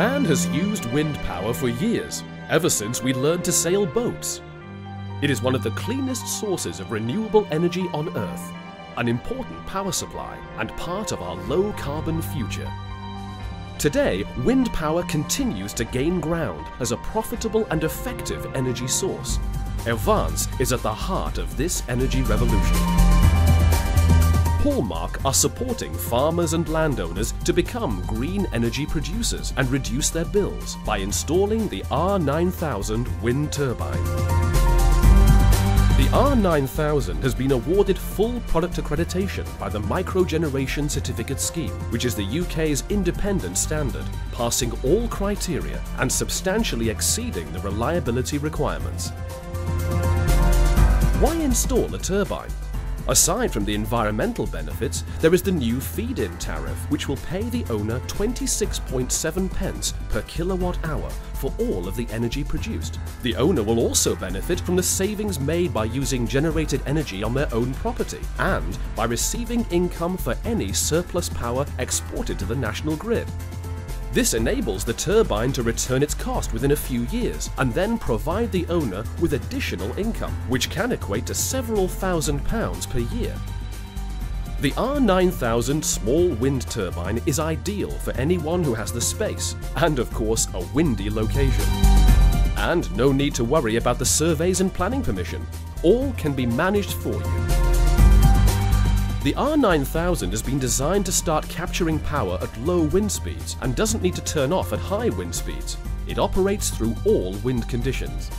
Man has used wind power for years, ever since we learned to sail boats. It is one of the cleanest sources of renewable energy on Earth, an important power supply and part of our low carbon future. Today, wind power continues to gain ground as a profitable and effective energy source. Evance is at the heart of this energy revolution. Hallmark are supporting farmers and landowners to become green energy producers and reduce their bills by installing the R9000 wind turbine. The R9000 has been awarded full product accreditation by the Microgeneration Certificate Scheme, which is the UK's independent standard, passing all criteria and substantially exceeding the reliability requirements. Why install a turbine? Aside from the environmental benefits, there is the new feed-in tariff, which will pay the owner 26.7 pence per kilowatt hour for all of the energy produced. The owner will also benefit from the savings made by using generated energy on their own property and by receiving income for any surplus power exported to the national grid. This enables the turbine to return its cost within a few years and then provide the owner with additional income, which can equate to several thousand pounds per year. The R9000 small wind turbine is ideal for anyone who has the space and, of course, a windy location. And no need to worry about the surveys and planning permission. All can be managed for you. The R9000 has been designed to start capturing power at low wind speeds and doesn't need to turn off at high wind speeds. It operates through all wind conditions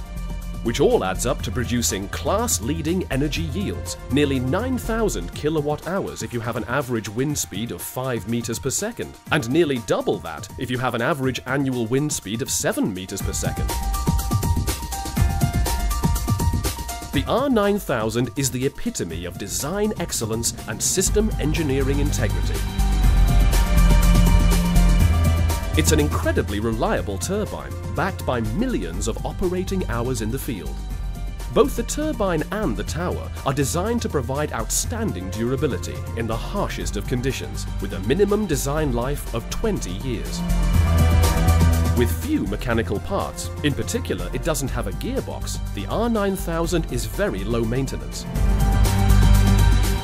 which all adds up to producing class-leading energy yields, nearly 9,000 kilowatt hours if you have an average wind speed of 5 meters per second, and nearly double that if you have an average annual wind speed of 7 meters per second. The R9000 is the epitome of design excellence and system engineering integrity. It's an incredibly reliable turbine, backed by millions of operating hours in the field. Both the turbine and the tower are designed to provide outstanding durability in the harshest of conditions, with a minimum design life of 20 years. With few mechanical parts, in particular it doesn't have a gearbox, the R9000 is very low maintenance.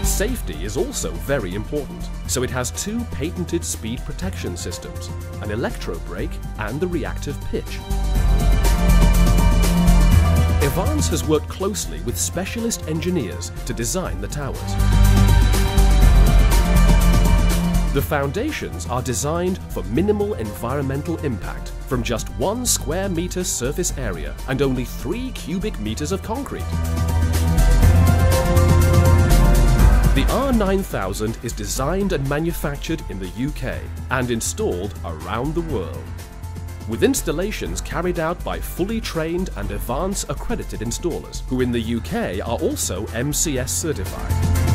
Safety is also very important, so it has two patented speed protection systems, an electro brake and the reactive pitch. Evance has worked closely with specialist engineers to design the towers. The foundations are designed for minimal environmental impact from just one square meter surface area and only three cubic meters of concrete. The R9000 is designed and manufactured in the UK and installed around the world. With installations carried out by fully trained and advanced accredited installers, who in the UK are also MCS certified.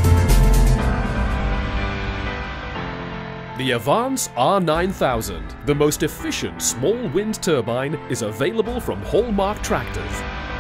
The Evance R9000, the most efficient small wind turbine, is available from Hallmark Tractors.